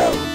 Oh.